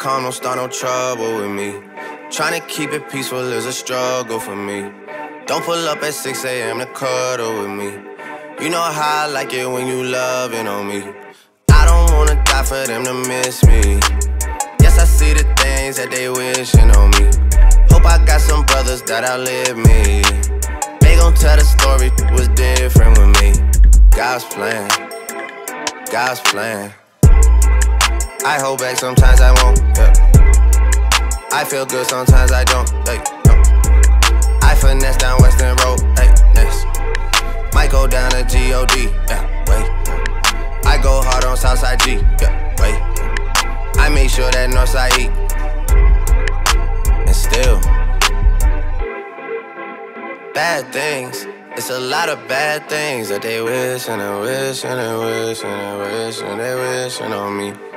calm, don't start no trouble with me. Trying to keep it peaceful is a struggle for me. Don't pull up at 6 a.m. to cuddle with me. You know how I like it when you loving on me. I don't wanna die for them to miss me. Yes, I see the things that they wishing on me. Hope I got some brothers that outlive me. They gon' tell the story was different with me. God's plan, God's plan. I hold back sometimes I won't. Yeah. I feel good sometimes I don't. Hey, no. I finesse down Weston Road. Hey, next. Might go down to God. Yeah, wait. I go hard on Southside G. Yeah, wait. I make sure that Northside eat. And still, bad things. It's a lot of bad things that they wish and they wish and they wish and they wish and they wishing on me.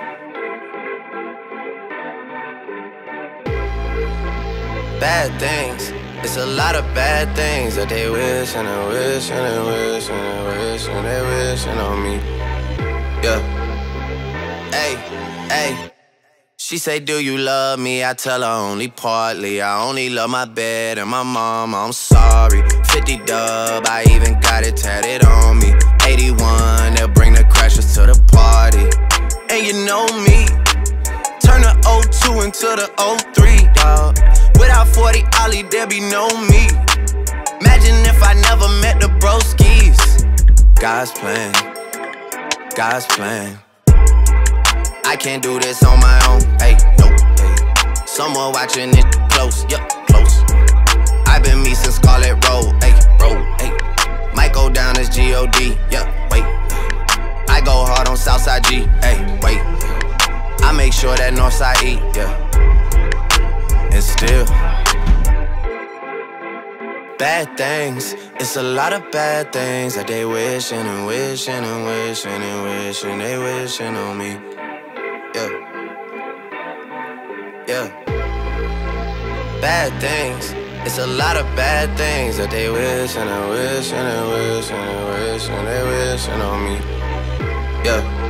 Bad things. It's a lot of bad things that they wish and they wish and they wish and they wish and they wishing on me. Yeah. Hey, hey. She say, Do you love me? I tell her only partly. I only love my bed and my mom. I'm sorry. 50 dub, I even got it tatted on me. 81, they'll bring the crashers to the party. And you know me. Turn the 02 into the 03, dog. Without 40 Oli, there be no me. Imagine if I never met the broskies. God's plan, God's plan. I can't do this on my own, hey, no, hey. Someone watching it close, yup, close. I've been me since Scarlet Road, hey, road, hey. Might go down as G-O-D, yeah, wait. I go hard on Southside G, hey, wait. I make sure that Northside eat, yeah. And still, bad things. It's a lot of bad things that they wishing and wishing and wishing and wishing they wishing on me. Yeah. Yeah. Bad things. It's a lot of bad things that they wish and they wish and they wish and they wish and they wishing on me. Yeah.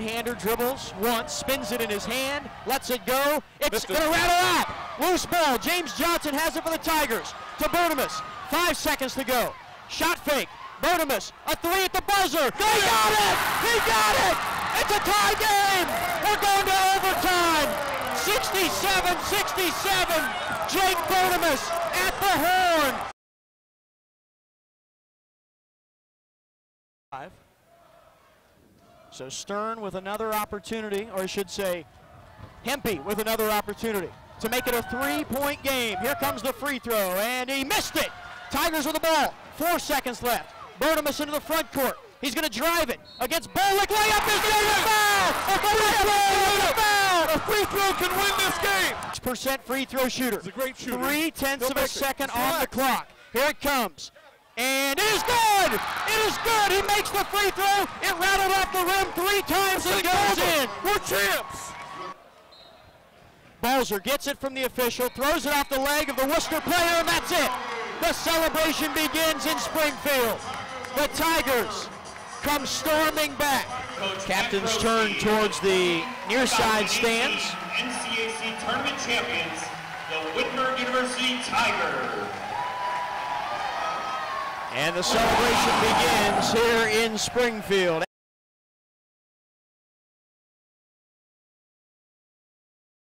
Right-hander dribbles once, spins it in his hand, lets it go. It's going to rattle out. Loose ball. James Johnson has it for the Tigers. To Bertimus. Five seconds to go. Shot fake. Bertimus, a three at the buzzer. They got it! He got it! It's a tie game! We're going to overtime. 67-67. Jake Bertimus at the horn. Five. So Stern with another opportunity, or I should say, Hempy with another opportunity to make it a three-point game. Here comes the free throw, and he missed it. Tigers with the ball. Four seconds left. Bertimus into the front court. He's going to drive it against Bolick. Layup is good. A foul. A free throw. A foul. A free throw can win this game. Percent free throw shooter. He's a great shooter. Three tenths He'll of a it. second Just on the clock. Here it comes. And it is good! It is good! He makes the free throw. It rattled off the rim three times and it goes in. We're champs. Balzer gets it from the official, throws it off the leg of the Wooster player, and that's it. The celebration begins in Springfield. The Tigers come storming back. Captain's turn towards the near side stands. NCAC tournament champions, the Wittenberg University Tigers. And the celebration begins here in Springfield.